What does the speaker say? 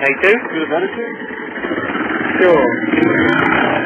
Take two. Sure.